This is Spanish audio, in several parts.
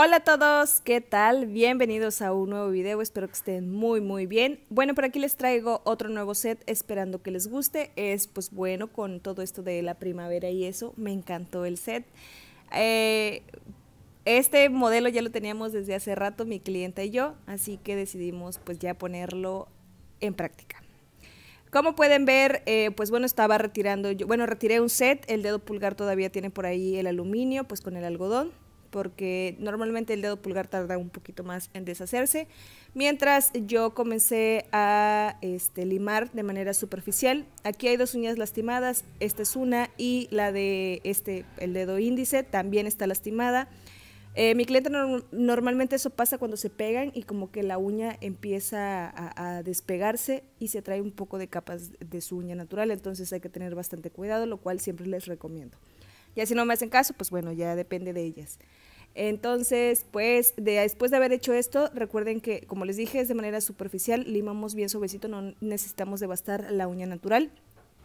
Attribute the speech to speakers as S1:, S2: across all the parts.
S1: Hola a todos, ¿qué tal? Bienvenidos a un nuevo video, espero que estén muy muy bien. Bueno, por aquí les traigo otro nuevo set, esperando que les guste. Es pues bueno con todo esto de la primavera y eso, me encantó el set. Eh, este modelo ya lo teníamos desde hace rato mi clienta y yo, así que decidimos pues ya ponerlo en práctica. Como pueden ver, eh, pues bueno, estaba retirando, yo, bueno, retiré un set, el dedo pulgar todavía tiene por ahí el aluminio, pues con el algodón porque normalmente el dedo pulgar tarda un poquito más en deshacerse. Mientras yo comencé a este, limar de manera superficial. Aquí hay dos uñas lastimadas, esta es una y la de este, el dedo índice también está lastimada. Eh, mi cliente normalmente eso pasa cuando se pegan y como que la uña empieza a, a, despegarse y se trae un poco de capas de su uña natural, entonces hay que tener bastante cuidado, lo cual siempre les recomiendo. Ya si no me hacen caso, pues bueno, ya depende de ellas. Entonces, pues después de haber hecho esto, recuerden que, como les dije, es de manera superficial, limamos bien suavecito, no necesitamos devastar la uña natural.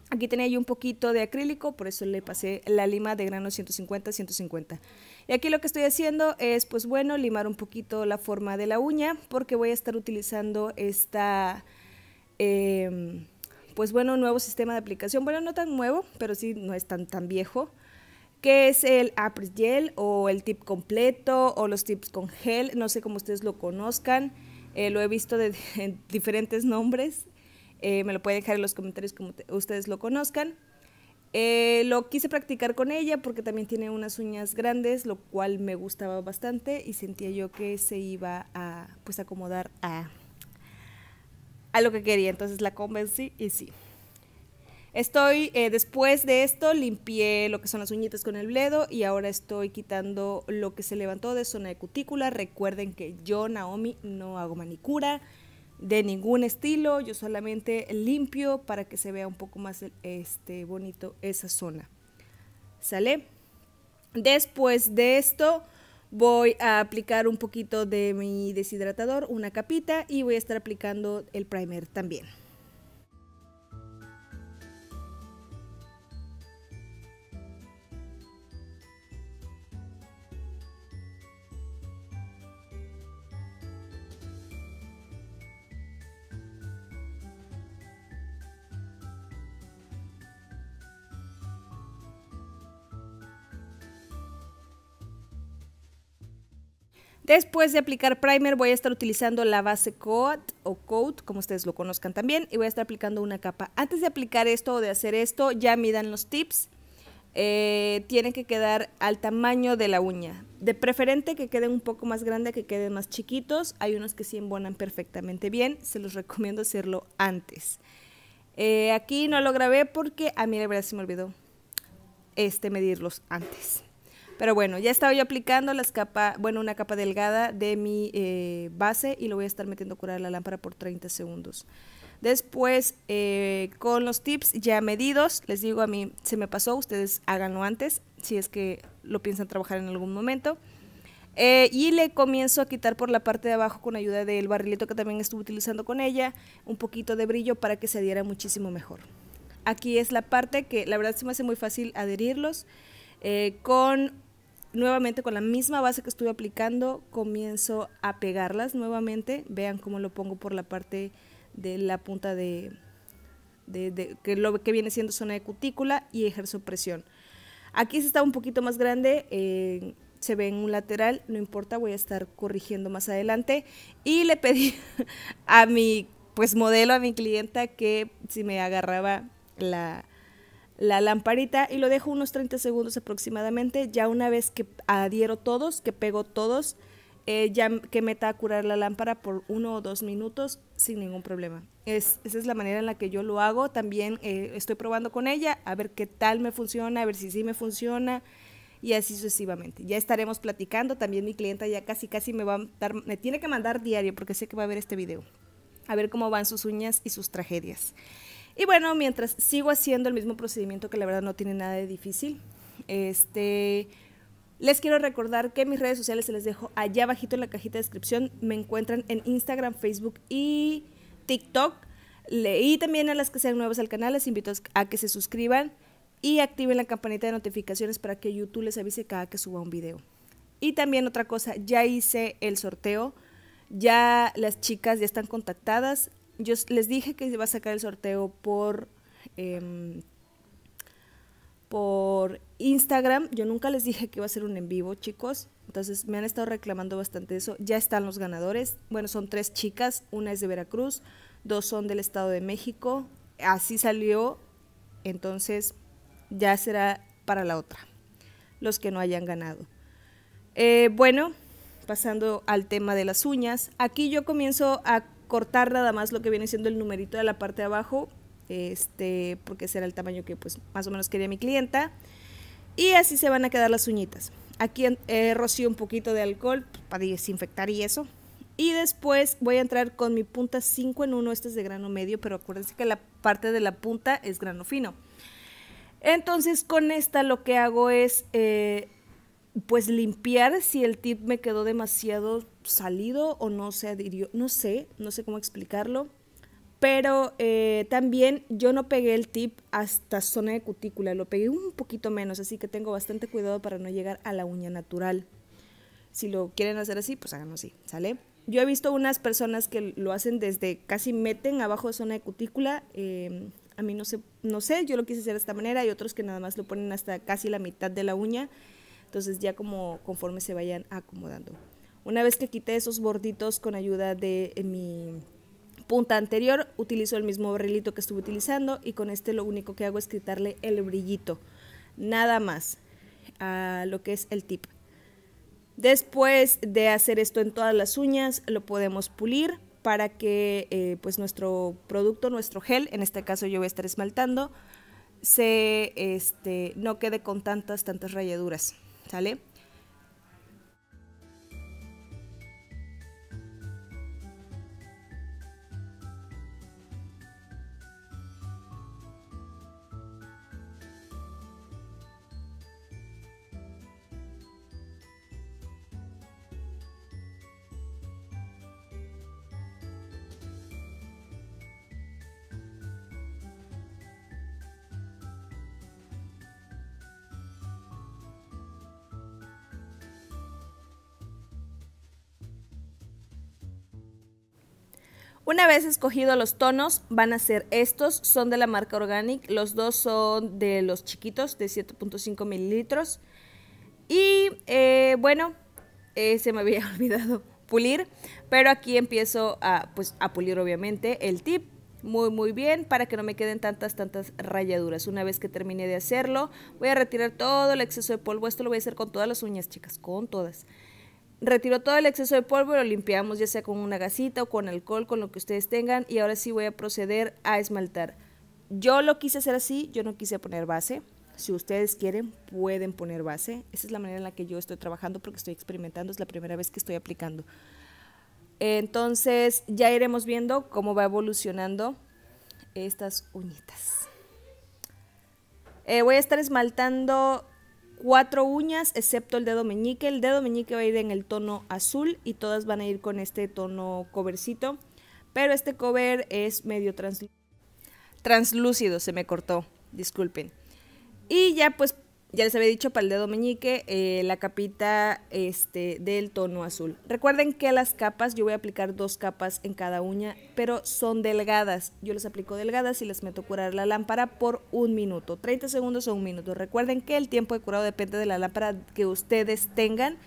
S1: Aquí tenía yo un poquito de acrílico, por eso le pasé la lima de grano 150-150. Y aquí lo que estoy haciendo es, pues bueno, limar un poquito la forma de la uña, porque voy a estar utilizando esta, eh, pues bueno, nuevo sistema de aplicación. Bueno, no tan nuevo, pero sí no es tan, tan viejo que es el April Gel o el tip completo o los tips con gel, no sé cómo ustedes lo conozcan, eh, lo he visto de, diferentes nombres, eh, me lo pueden dejar en los comentarios como ustedes lo conozcan. Eh, lo quise practicar con ella porque también tiene unas uñas grandes, lo cual me gustaba bastante y sentía yo que se iba a pues acomodar a, a lo que quería, entonces la convencí y sí. Estoy, eh, después de esto, limpié lo que son las uñitas con el bledo y ahora estoy quitando lo que se levantó de zona de cutícula. Recuerden que yo, Naomi, no hago manicura de ningún estilo, yo solamente limpio para que se vea un poco más este, bonito esa zona. ¿Sale? Después de esto voy a aplicar un poquito de mi deshidratador, una capita y voy a estar aplicando el primer también. Después de aplicar primer voy a estar utilizando la base coat o coat, como ustedes lo conozcan también, y voy a estar aplicando una capa. Antes de aplicar esto o de hacer esto, ya midan los tips. Eh, tienen que quedar al tamaño de la uña. De preferente que queden un poco más grande, que queden más chiquitos. Hay unos que sí embonan perfectamente bien. Se los recomiendo hacerlo antes. Eh, aquí no lo grabé porque a mí la verdad se me olvidó este medirlos antes. Pero bueno, ya estaba yo aplicando las capas, bueno, una capa delgada de mi eh, base y lo voy a estar metiendo a curar la lámpara por 30 segundos. Después, eh, con los tips ya medidos, les digo a mí, se me pasó, ustedes háganlo antes, si es que lo piensan trabajar en algún momento. Eh, y le comienzo a quitar por la parte de abajo con ayuda del barrilito que también estuve utilizando con ella, un poquito de brillo para que se adhiera muchísimo mejor. Aquí es la parte que la verdad se me hace muy fácil adherirlos. con nuevamente con la misma base que estuve aplicando, comienzo a pegarlas nuevamente. Vean cómo lo pongo por la parte de la punta de, que lo que viene siendo zona de cutícula y ejerzo presión. Aquí se está un poquito más grande, eh, se ve en un lateral, no importa, voy a estar corrigiendo más adelante. Y le pedí a mi pues modelo, a mi clienta, que si me agarraba la, la lamparita y lo dejo unos 30 segundos aproximadamente. Ya una vez que adhiero todos, que pego todos, eh, ya que meta a curar la lámpara por uno o dos minutos sin ningún problema. Es, esa es la manera en la que yo lo hago. También eh, estoy probando con ella a ver qué tal me funciona, a ver si sí me funciona y así sucesivamente. Ya estaremos platicando. También mi clienta ya casi casi me va a dar, me tiene que mandar diario porque sé que va a ver este video. A ver cómo van sus uñas y sus tragedias. Y bueno, mientras sigo haciendo el mismo procedimiento que la verdad no tiene nada de difícil, este, les quiero recordar que mis redes sociales se les dejo allá abajito en la cajita de descripción. Me encuentran en Instagram, Facebook y TikTok. Y también a las que sean nuevas al canal, les invito a que se suscriban y activen la campanita de notificaciones para que YouTube les avise cada que suba un video. Y también otra cosa, ya hice el sorteo, ya las chicas ya están contactadas. Yo les dije que iba a sacar el sorteo por, em, por Instagram. Yo nunca les dije que iba a ser un en vivo, chicos. Entonces me han estado reclamando bastante eso. Ya están los ganadores. Bueno, son tres chicas. Una es de Veracruz, dos son del Estado de México. Así salió. Entonces ya será para la otra. Los que no hayan ganado. Eh, bueno, pasando al tema de las uñas. Aquí yo comienzo a cortar nada más lo que viene siendo el numerito de la parte de abajo. Este, porque ese era el tamaño que pues más o menos quería mi clienta. Y así se van a quedar las uñitas. Aquí eh, rocío un poquito de alcohol para desinfectar y eso. Y después voy a entrar con mi punta 5 en 1, este es de grano medio, pero acuérdense que la parte de la punta es grano fino. Entonces con esta lo que hago es eh, pues limpiar si el tip me quedó demasiado salido o no se adhirió, no sé, no sé cómo explicarlo. Pero eh, también yo no pegué el tip hasta zona de cutícula, lo pegué un poquito menos, así que tengo bastante cuidado para no llegar a la uña natural. Si lo quieren hacer así, pues háganlo así, ¿sale? Yo he visto unas personas que lo hacen desde casi meten abajo de zona de cutícula. Em, a mí no sé, no sé, yo lo quise hacer de esta manera. Hay otros que nada más lo ponen hasta casi la mitad de la uña. Entonces ya como conforme se vayan acomodando. Una vez que quité esos borditos con ayuda de mi punta anterior, utilizo el mismo barrilito que estuve utilizando y con este lo único que hago es quitarle el brillito. Nada más a lo que es el tip. Después de hacer esto en todas las uñas, lo podemos pulir para que eh, pues nuestro producto, nuestro gel, en este caso yo voy a estar esmaltando, se este, no quede con tantas, tantas rayaduras. ¿Sale? Una vez escogido los tonos, van a ser estos, son de la marca Organic, los dos son de los chiquitos, de 7.5 mililitros. Y eh, bueno, eh, se me había olvidado pulir, pero aquí empiezo a, pues, a pulir obviamente el tip muy muy bien para que no me queden tantas tantas rayaduras. Una vez que termine de hacerlo, voy a retirar todo el exceso de polvo. Esto lo voy a hacer con todas las uñas, chicas, con todas. Retiro todo el exceso de polvo, lo limpiamos ya sea con una gasita o con alcohol, con lo que ustedes tengan y ahora sí voy a proceder a esmaltar. Yo lo quise hacer así, yo no quise poner base. Si ustedes quieren, pueden poner base. Esa es la manera en la que yo estoy trabajando porque estoy experimentando, es la primera vez que estoy aplicando. Entonces ya iremos viendo cómo va evolucionando estas uñitas. Eh, voy a estar esmaltando cuatro uñas, excepto el dedo meñique. El dedo meñique va a ir en el tono azul y todas van a ir con este tono covercito. Pero este cover es medio translúcido, se me cortó, disculpen. Y ya pues ya les había dicho para el dedo meñique, eh, la capita este, del tono azul. Recuerden que las capas, yo voy a aplicar dos capas en cada uña, pero son delgadas. Yo les aplico delgadas y les meto a curar la lámpara por un minuto, 30 segundos o un minuto. Recuerden que el tiempo de curado depende de la lámpara que ustedes tengan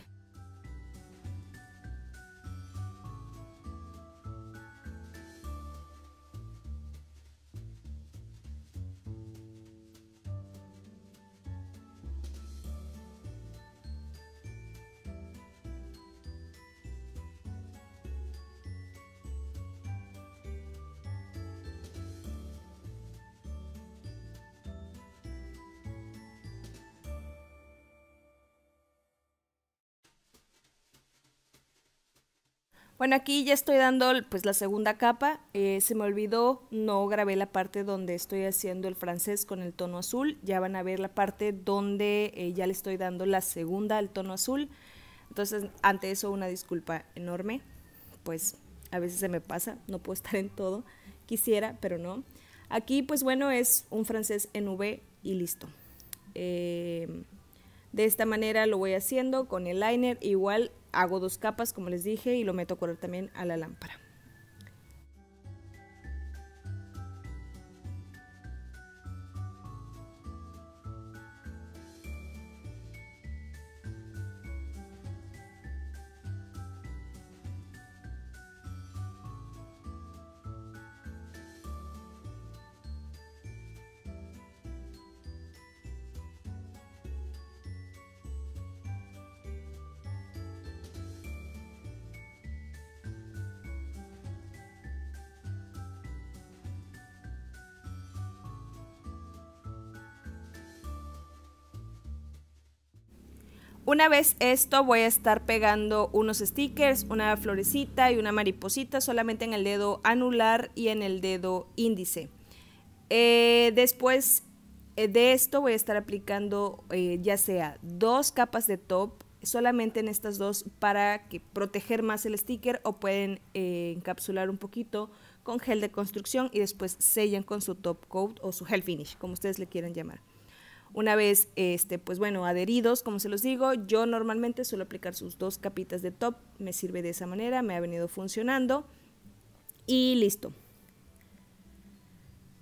S1: Bueno, aquí ya estoy dando pues la segunda capa. Eh, se me olvidó, no grabé la parte donde estoy haciendo el francés con el tono azul. Ya van a ver la parte donde eh, ya le estoy dando la segunda al tono azul. Entonces, ante eso una disculpa enorme. Pues a veces se me pasa, no puedo estar en todo. Quisiera, pero no. Aquí pues bueno es un francés en V y listo. Eh, De esta manera lo voy haciendo con el liner, igual hago dos capas como les dije y lo meto a correr también a la lámpara. Una vez esto voy a estar pegando unos stickers, una florecita y una mariposita solamente en el dedo anular y en el dedo índice. Eh, después eh, de esto voy a estar aplicando eh, ya sea dos capas de top solamente en estas dos para que proteger más el sticker o pueden encapsular un poquito con gel de construcción y después sellan con su top coat o su gel finish como ustedes le quieran llamar. Una vez, este, pues bueno, adheridos, como se los digo, yo normalmente suelo aplicar sus dos capitas de top, me sirve de esa manera, me ha venido funcionando y listo.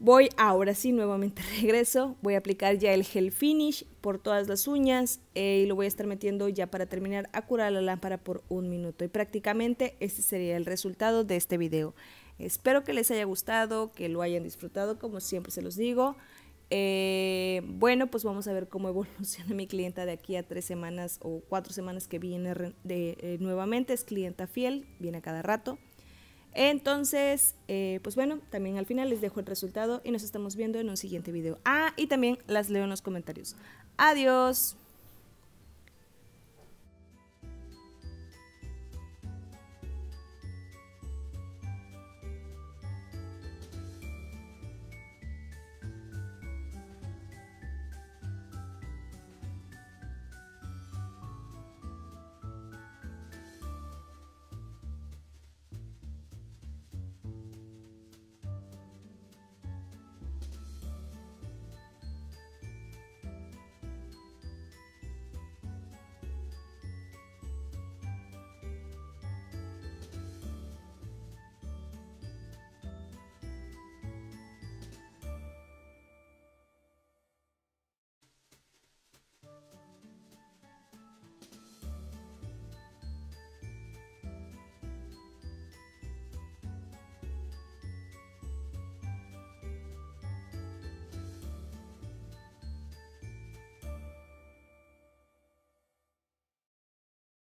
S1: Voy ahora sí, nuevamente regreso, voy a aplicar ya el gel finish por todas las uñas eh, y lo voy a estar metiendo ya para terminar a curar la lámpara por un minuto y prácticamente este sería el resultado de este video. Espero que les haya gustado, que lo hayan disfrutado, como siempre se los digo. Eh, bueno, pues vamos a ver cómo evoluciona mi clienta de aquí a tres semanas o cuatro semanas que viene de, eh, nuevamente. Es clienta fiel, viene a cada rato. Entonces, eh, pues bueno, también al final les dejo el resultado y nos estamos viendo en un siguiente video. Ah, y también las leo en los comentarios. Adiós.